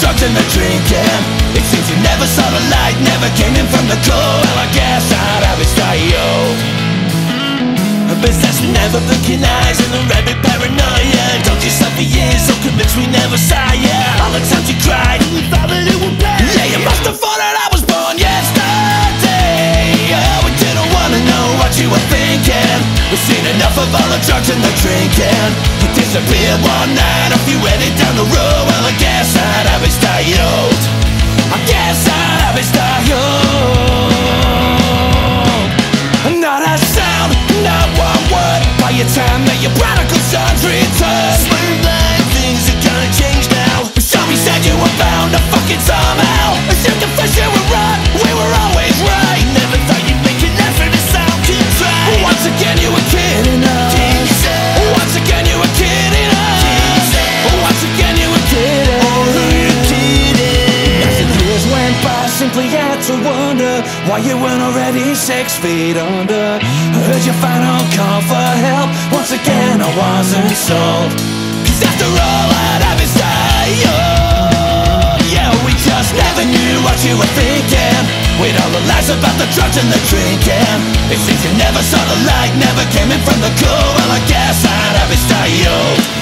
drugs and the drinking. It seems you never saw the light, never came in from the cold. Well I guess I'd have it style Possessed with never blinking eyes and a rabid paranoia. Told yourself for years, so convinced we never saw ya All the times you cried and you thought that it would play Yeah, you must have thought that I was born yesterday. Oh, we didn't wanna know what you were thinking. We've seen enough of all the drugs and You disappeared one night off you headed down the road. Well, I guess I'd have Why you weren't already six feet under. I heard your final call for help. Once again I wasn't sold. Cause after all I'd ever say oh, Yeah, we just never knew what you were thinking. With all the lies about the drugs and the drinking. It seems you never saw the light Never came in from the cold Well I guess I'd ever stay old